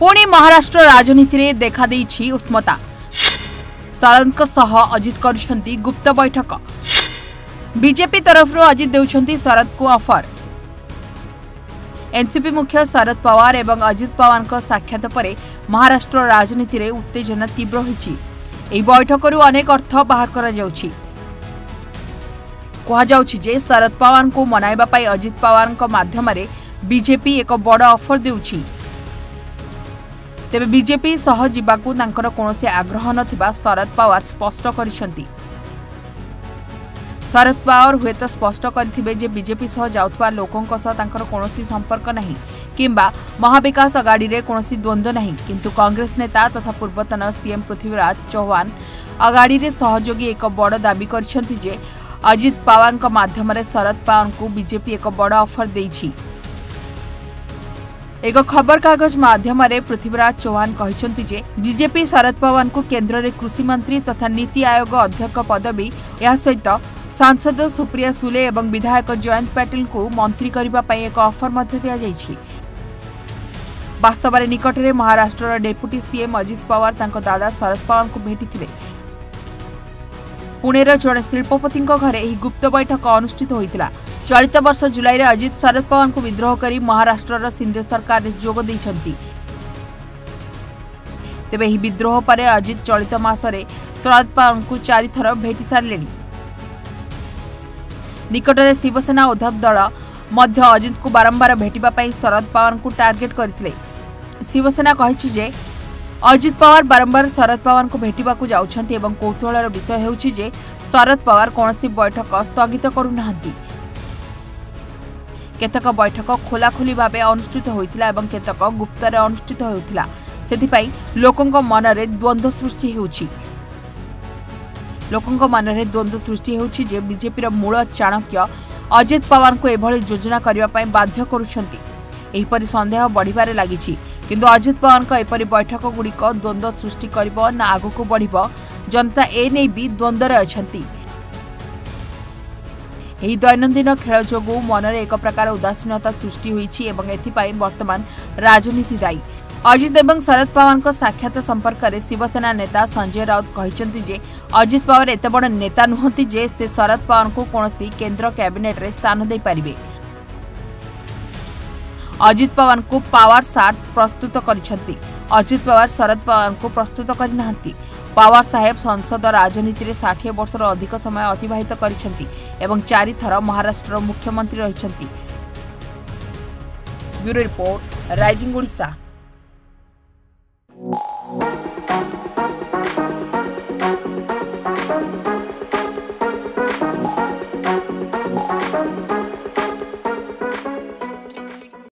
ପୁଣି ମହାରାଷ୍ଟ୍ର ରାଜନୀତିରେ ଦେଖାଦେଇଛି ଉଷ୍ମତା ଶରଦଙ୍କ ସହ ଅଜିତ କରିଛନ୍ତି ଗୁପ୍ତ ବୈଠକ ବିଜେପି ତରଫରୁ ଅଜିତ ଦେଉଛନ୍ତି ଶରଦଙ୍କୁ ଅଫର ଏନ୍ସିପି ମୁଖ୍ୟ ଶରଦ ପୱାର ଏବଂ ଅଜିତ ପୱାରଙ୍କ ସାକ୍ଷାତ ପରେ ମହାରାଷ୍ଟ୍ର ରାଜନୀତିରେ ଉତ୍ତେଜନା ତୀବ୍ର ହୋଇଛି ଏହି ବୈଠକରୁ ଅନେକ ଅର୍ଥ ବାହାର କରାଯାଉଛି କୁହାଯାଉଛି ଯେ ଶରଦ ପୱାରଙ୍କୁ ମନାଇବା ପାଇଁ ଅଜିତ ପୱାରଙ୍କ ମାଧ୍ୟମରେ ବିଜେପି ଏକ ବଡ଼ ଅଫର ଦେଉଛି ତେବେ ବିଜେପି ସହ ଯିବାକୁ ତାଙ୍କର କୌଣସି ଆଗ୍ରହ ନଥିବା ଶରଦ ପାୱାର ସ୍ପଷ୍ଟ କରିଛନ୍ତି ଶରଦ ପାୱାର ହୁଏତ ସ୍ପଷ୍ଟ କରିଥିବେ ଯେ ବିଜେପି ସହ ଯାଉଥିବା ଲୋକଙ୍କ ସହ ତାଙ୍କର କୌଣସି ସମ୍ପର୍କ ନାହିଁ କିମ୍ବା ମହାବିକାଶ ଆଗାଡ଼ିରେ କୌଣସି ଦ୍ୱନ୍ଦ୍ୱ ନାହିଁ କିନ୍ତୁ କଂଗ୍ରେସ ନେତା ତଥା ପୂର୍ବତନ ସିଏମ୍ ପୃଥ୍ୱୀରାଜ ଚୌହାନ ଆଗାଡ଼ିରେ ସହଯୋଗୀ ଏକ ବଡ଼ ଦାବି କରିଛନ୍ତି ଯେ ଅଜିତ ପାୱାରଙ୍କ ମାଧ୍ୟମରେ ଶରଦ ପାୱାରଙ୍କୁ ବିଜେପି ଏକ ବଡ଼ ଅଫର ଦେଇଛି ଏକ ଖବରକାଗଜ ମାଧ୍ୟମରେ ପୃଥିବୀରାଜ ଚୌହାନ କହିଛନ୍ତି ଯେ ବିଜେପି ଶରଦ ପୱାରଙ୍କୁ କେନ୍ଦ୍ରରେ କୃଷିମନ୍ତ୍ରୀ ତଥା ନୀତି ଆୟୋଗ ଅଧ୍ୟକ୍ଷ ପଦବୀ ଏହା ସହିତ ସାଂସଦ ସୁପ୍ରିୟା ସୁଲେ ଏବଂ ବିଧାୟକ ଜୟନ୍ତ ପାଟିଲଙ୍କୁ ମନ୍ତ୍ରୀ କରିବା ପାଇଁ ଏକ ଅଫର୍ ମଧ୍ୟ ଦିଆଯାଇଛି ବାସ୍ତବରେ ନିକଟରେ ମହାରାଷ୍ଟ୍ରର ଡେପୁଟି ସିଏମ୍ ଅଜିତ ପୱାର ତାଙ୍କ ଦାଦା ଶରଦ ପୱାରଙ୍କୁ ଭେଟିଥିଲେ ପୁଣେର ଜଣେ ଶିଳ୍ପପତିଙ୍କ ଘରେ ଏହି ଗୁପ୍ତ ବୈଠକ ଅନୁଷ୍ଠିତ ହୋଇଥିଲା चलित बर्ष जुलाई में अजित शरद पवार को विद्रोह कर महाराष्ट्र सिंधे सरकार ने जोग तेज विद्रोह पर अजित चलित शरद पवार को चारिथर भेट सारे निकट में शिवसेना उद्धव दल अजित को बारंबार भेटापी शरद पवार को टार्गेट कर शिवसेना अजित पवार बारंबार शरद पवार को भेटा जाऊँ कौतूहर विषय हो शरद पवार कौन बैठक स्थगित करूना କେତେକ ବୈଠକ ଖୋଲାଖୋଲି ଭାବେ ଅନୁଷ୍ଠିତ ହୋଇଥିଲା ଏବଂ କେତେକ ଗୁପ୍ତରେ ଅନୁଷ୍ଠିତ ହେଉଥିଲା ସେଥିପାଇଁ ଲୋକଙ୍କ ମନରେ ଦ୍ୱନ୍ଦ୍ୱ ସୃଷ୍ଟି ହେଉଛି ଲୋକଙ୍କ ମନରେ ଦ୍ୱନ୍ଦ୍ୱ ସୃଷ୍ଟି ହେଉଛି ଯେ ବିଜେପିର ମୂଳ ଚାଣକ୍ୟ ଅଜିତ ପୱାରଙ୍କୁ ଏଭଳି ଯୋଜନା କରିବା ପାଇଁ ବାଧ୍ୟ କରୁଛନ୍ତି ଏହିପରି ସନ୍ଦେହ ବଢ଼ିବାରେ ଲାଗିଛି କିନ୍ତୁ ଅଜିତ ପୱାରଙ୍କ ଏପରି ବୈଠକଗୁଡ଼ିକ ଦ୍ୱନ୍ଦ୍ୱ ସୃଷ୍ଟି କରିବ ନା ଆଗକୁ ବଢ଼ିବ ଜନତା ଏ ନେଇ ବି ଦ୍ୱନ୍ଦ୍ୱରେ ଅଛନ୍ତି ଏହି ଦୈନନ୍ଦିନ ଖେଳ ଯୋଗୁଁ ମନରେ ଏକ ପ୍ରକାର ଉଦାସୀନତା ସୃଷ୍ଟି ହୋଇଛି ଏବଂ ଏଥିପାଇଁ ବର୍ତ୍ତମାନ ରାଜନୀତି ଦାୟୀ ଅଜିତ ଏବଂ ଶରଦ ପାୱାରଙ୍କ ସାକ୍ଷାତ ସମ୍ପର୍କରେ ଶିବସେନା ନେତା ସଞ୍ଜୟ ରାଉତ କହିଛନ୍ତି ଯେ ଅଜିତ ପାୱାର ଏତେ ବଡ଼ ନେତା ନୁହନ୍ତି ଯେ ସେ ଶରଦ ପାୱାରଙ୍କୁ କୌଣସି କେନ୍ଦ୍ର କ୍ୟାବିନେଟ୍ରେ ସ୍ଥାନ ଦେଇପାରିବେ ଅଜିତ ପାୱାରଙ୍କୁ ପାୱାର ସାର୍ଟ ପ୍ରସ୍ତୁତ କରିଛନ୍ତି ଅଜିତ ପାୱାର ଶରଦ ପାୱାରଙ୍କୁ ପ୍ରସ୍ତୁତ କରିନାହାନ୍ତି ପାୱାର ସାହେବ ସଂସଦ ରାଜନୀତିରେ ଷାଠିଏ ବର୍ଷର ଅଧିକ ସମୟ ଅତିବାହିତ କରିଛନ୍ତି ଏବଂ ଚାରିଥର ମହାରାଷ୍ଟ୍ରର ମୁଖ୍ୟମନ୍ତ୍ରୀ ରହିଛନ୍ତି ବ୍ୟୁରୋ ରିପୋର୍ଟ ରାଇଜିଂ ଓଡ଼ିଶା